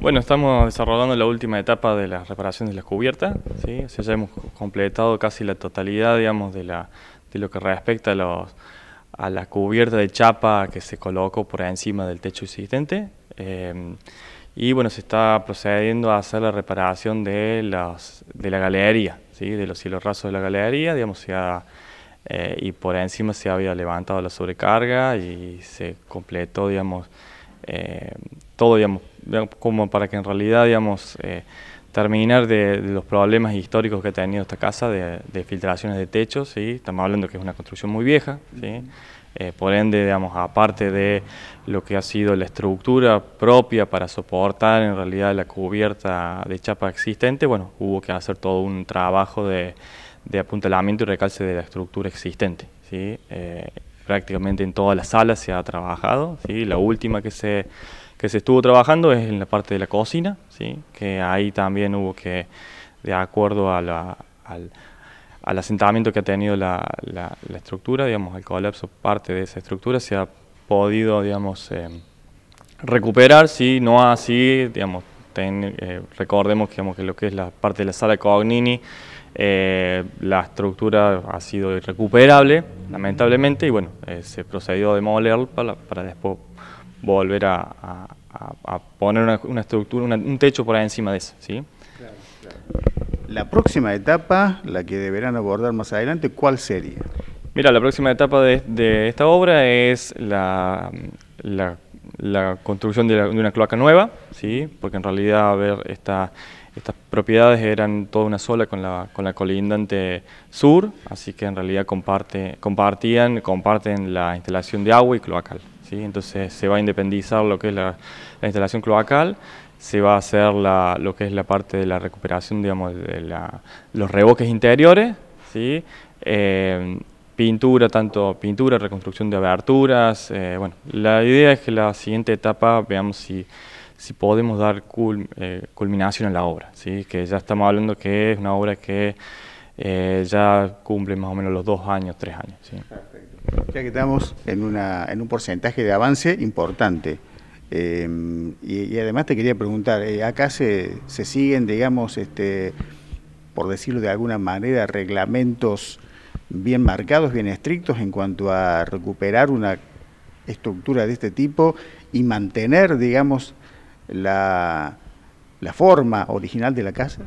Bueno, estamos desarrollando la última etapa de la reparación de las cubiertas, ¿sí? ya hemos completado casi la totalidad, digamos, de, la, de lo que respecta a, los, a la cubierta de chapa que se colocó por encima del techo existente. Eh, y bueno, se está procediendo a hacer la reparación de, de la galería, ¿sí? de los cielos rasos de la galería, digamos, se eh, y por encima se había levantado la sobrecarga y se completó, digamos, eh, todo, digamos, como para que en realidad, digamos, eh, terminar de, los problemas históricos que ha tenido esta casa de, filtraciones de techos, ¿sí? estamos hablando que es una construcción muy vieja, ¿sí? Eh, por ende, digamos, aparte de lo que ha sido la estructura propia para soportar en realidad la cubierta de chapa existente, bueno, hubo que hacer todo un trabajo de, apuntalamiento y recalce de la estructura existente, ¿sí? Eh, prácticamente en todas las salas se ha trabajado, ¿sí? la última que se que se estuvo trabajando es en la parte de la cocina, ¿sí? que ahí también hubo que, de acuerdo al, al, asentamiento que ha tenido la, la, estructura, digamos, el colapso, parte de esa estructura se ha podido, digamos, eh, recuperar, ¿sí? no así, digamos, eh, recordemos digamos, que lo que es la parte de la sala Cognini, eh, la estructura ha sido irrecuperable, lamentablemente, y bueno, se procedió a demoler para, para después volver a, poner una, estructura, un techo por ahí encima de eso. ¿sí? La próxima etapa, la que deberán abordar más adelante, ¿cuál sería? Mira, la próxima etapa de, esta obra es la, la, construcción de, una cloaca nueva, ¿sí? porque en realidad, a ver, esta, estas propiedades eran toda una sola con la, con la colindante sur, así que en realidad comparte, compartían, comparten la instalación de agua y cloacal. Entonces se va a independizar lo que es la, instalación cloacal, se va a hacer lo que es la parte de la recuperación, digamos, de los reboques interiores, ¿sí? Eh, pintura, tanto pintura, reconstrucción de aberturas, eh, bueno, la idea es que la siguiente etapa veamos si, si podemos dar eh, culminación a la obra, ¿sí? que ya estamos hablando que es una obra que ya cumple más o menos los dos años, tres años. ¿sí? Ya que estamos en, una, en un porcentaje de avance importante. Em, y, además te quería preguntar, eh, acá se, se, siguen, digamos, este, por decirlo de alguna manera, reglamentos bien marcados, bien estrictos en cuanto a recuperar una estructura de este tipo y mantener, digamos, la, la forma original de la casa?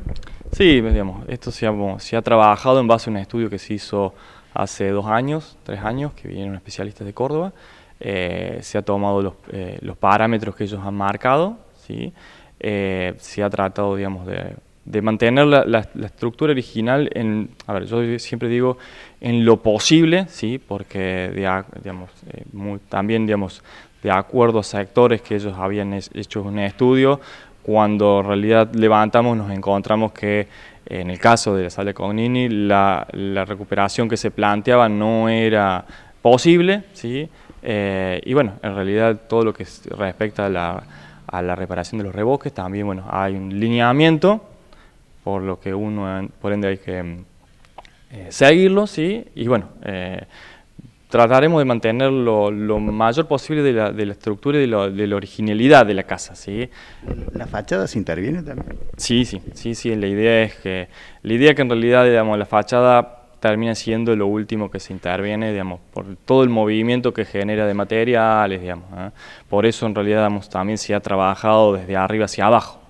Sí, digamos, esto se ha, se ha trabajado en base a un estudio que se hizo hace dos años, tres años, que vinieron especialistas de Córdoba. Eh, se ha tomado los, eh, los, parámetros que ellos han marcado, ¿sí? Eh, se ha tratado, digamos, de, de mantener la, la, estructura original en, a ver, yo siempre digo, en lo posible, ¿sí? Porque, digamos, también, digamos, de acuerdo a sectores que ellos habían hecho un estudio, cuando en realidad levantamos nos encontramos que en el caso de la sala Cognini la, la recuperación que se planteaba no era posible, ¿sí? Eh, y bueno, en realidad todo lo que respecta a la, a la reparación de los reboques también bueno, hay un lineamiento por lo que uno, por ende hay que eh, seguirlo, ¿sí? y bueno, eh, trataremos de mantener lo, mayor posible de la, de la estructura y de, la originalidad de la casa. ¿sí? ¿La fachada se interviene también? Sí, sí, sí, sí, la idea es que, la idea que en realidad, digamos, la fachada termina siendo lo último que se interviene, digamos, por todo el movimiento que genera de materiales, digamos. ¿eh? Por eso en realidad, digamos, también se ha trabajado desde arriba hacia abajo.